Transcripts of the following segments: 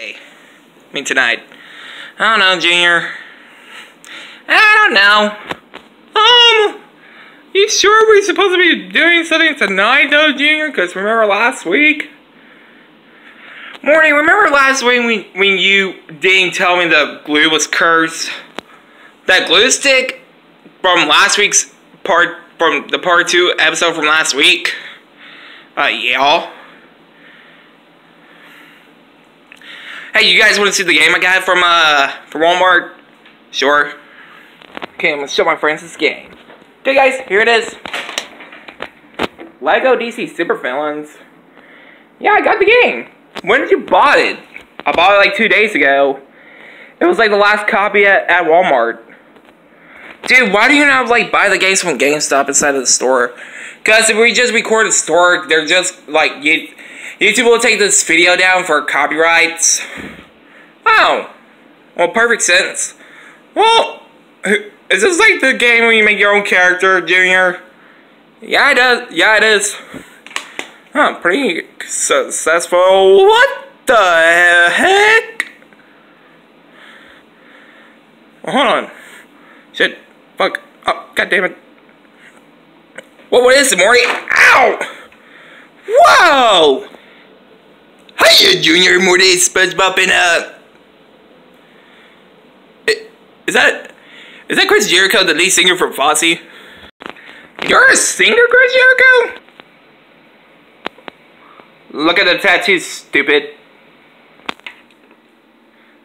I mean tonight. I don't know, Junior. I don't know. Um, you sure we're supposed to be doing something tonight, though, Junior? Because remember last week? Morning, remember last week when, when you didn't tell me the glue was cursed? That glue stick from last week's part, from the part two episode from last week? Uh, yeah. Hey, you guys want to see the game I got from uh from Walmart? Sure. Okay, I'm gonna show my friends this game. Okay, guys, here it is. Lego DC Super Villains. Yeah, I got the game. When did you bought it? I bought it like two days ago. It was like the last copy at, at Walmart. Dude, why do you not like buy the games from GameStop inside of the store? Cause if we just record a store, they're just like you YouTube will take this video down for copyrights. Oh. Well, perfect sense. Well, is this like the game where you make your own character, Junior? Yeah, it does. Yeah, it is. Huh, pretty successful. What the heck? Well, hold on. Shit. Fuck. Oh, god damn it. What, what is it, Morty? Ow! Whoa! Junior Morty, SpongeBob, and uh, is that is that Chris Jericho, the lead singer from Fozzy? You're a singer, Chris Jericho? Look at the tattoos, stupid.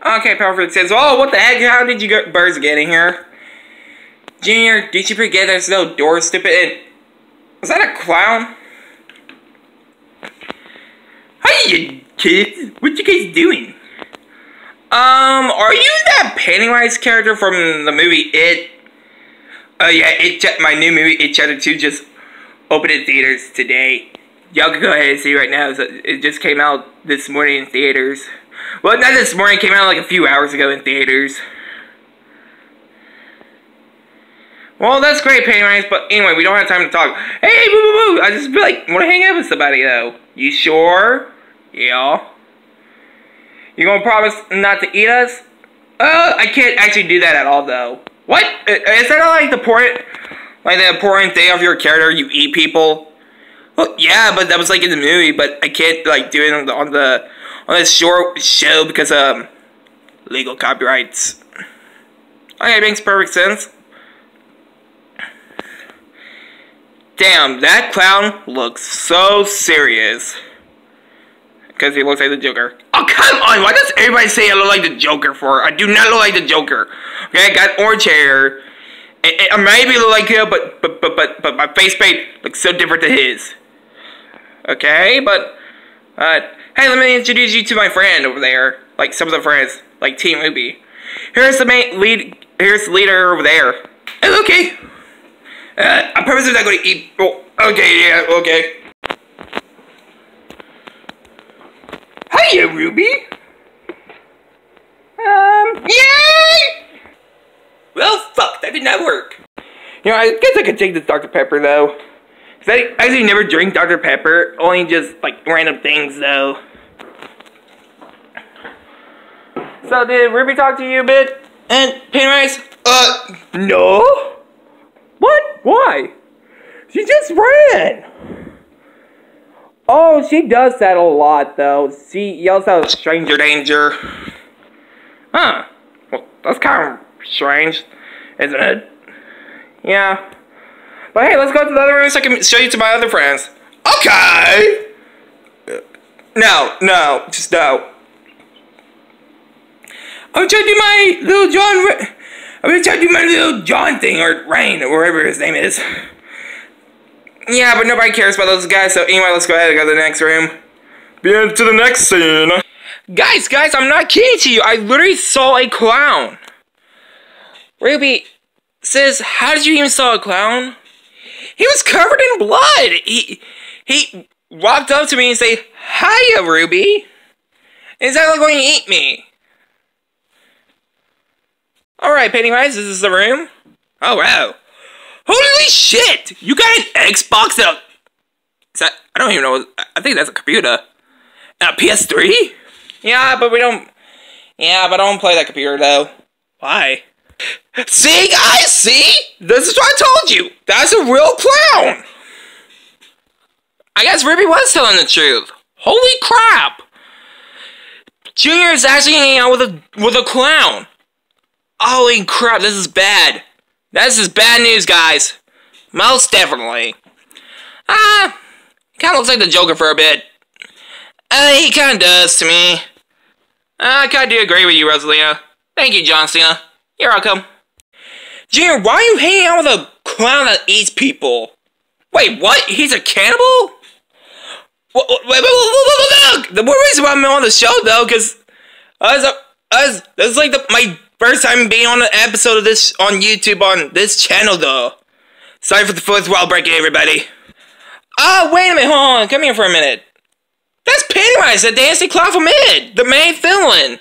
Okay, Perfect says, oh, what the heck? How did you get birds get in here? Junior, did you forget there's no door, stupid? And, was that a clown? Hey, kids. What you guys doing? Um, are you that Pennywise character from the movie It? Oh yeah, It. My new movie It Chapter Two just opened in theaters today. Y'all can go ahead and see right now. It just came out this morning in theaters. Well, not this morning. Came out like a few hours ago in theaters. Well, that's great, Pennywise, but anyway, we don't have time to talk. Hey, boo, boo, boo! I just feel like want to hang out with somebody, though. You sure? Yeah. You gonna promise not to eat us? Uh, I can't actually do that at all, though. What? Is that like the important, like the important thing of your character? You eat people? Well, yeah, but that was like in the movie. But I can't like do it on the on the on this short show because um legal copyrights. Okay, makes perfect sense. Damn, that clown looks so serious. Because he looks like the Joker. Oh, come on! Why does everybody say I look like the Joker for? I do not look like the Joker. Okay, I got orange hair. I, maybe look like him, but, but, but, but, but my face paint looks so different to his. Okay, but, uh, hey, let me introduce you to my friend over there. Like, some of the friends. Like, Team Ruby. Here's the main lead, here's the leader over there. Oh, okay. Uh, I promise I'm not going to eat. Oh, okay, yeah, okay. Hiya, Ruby. Um, yay! Well, fuck, that did not work. You know, I guess I could take this Dr. Pepper, though. Cause I actually never drink Dr. Pepper, only just, like, random things, though. So, did Ruby talk to you a bit? And, Pennywise? Uh, no? What? Why? She just ran! Oh, she does that a lot, though. She yells out stranger danger. Huh. Well, that's kind of strange, isn't it? Yeah. But hey, let's go to the other room so I can show you to my other friends. Okay! No, no, just no. I'm trying to do my little John... I'm gonna try to do my little John thing, or Rain, or whatever his name is. Yeah, but nobody cares about those guys, so anyway, let's go ahead and go to the next room. Be into the next scene. Guys, guys, I'm not kidding to you. I literally saw a clown. Ruby says, how did you even saw a clown? He was covered in blood. He he walked up to me and say, Hiya, Ruby. Is that like going to eat me? Alright, Pennywise, this is the room. Oh, wow. Holy shit! You got an Xbox that is that I don't even know. I think that's a computer. And a PS3. Yeah, but we don't. Yeah, but I don't play that computer though. Why? See, guys, see? This is what I told you. That's a real clown. I guess Ruby was telling the truth. Holy crap! Junior is actually hanging out with a with a clown. Holy crap! This is bad. This is bad news, guys. Most definitely. Ah, uh, kind of looks like the Joker for a bit. Uh, he kind of does to me. Uh, I kind of do agree with you, Rosalina. Thank you, John Cena. You're welcome. Junior, why are you hanging out with a clown that eats people? Wait, what? He's a cannibal? Wait, wait, wait, wait, The more reason why I'm on the show, though, because us, us, this is like the, my first time being on an episode of this on YouTube on this channel, though. Sorry for the fourth wall breaking, everybody. Oh, wait a minute, hold on, come here for a minute. That's Pennywise, the dancing clown from It, the main villain.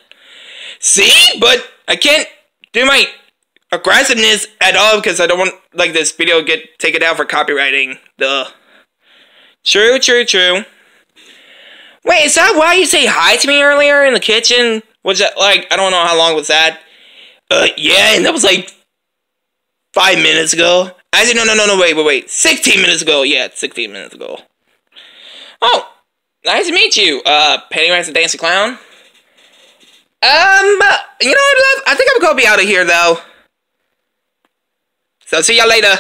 See, but I can't do my aggressiveness at all because I don't want like this video get taken down for copywriting. The true, true, true. Wait, is that why you say hi to me earlier in the kitchen? Was that like I don't know how long was that? Uh, yeah, and that was like five minutes ago. I said no, no, no, no, wait, wait, wait, sixteen minutes ago. Yeah, sixteen minutes ago. Oh, nice to meet you, uh, Pennywise the Dancing Clown. Um, you know what, love? I think I'm gonna be out of here though. So see y'all later.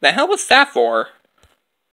The hell was that for?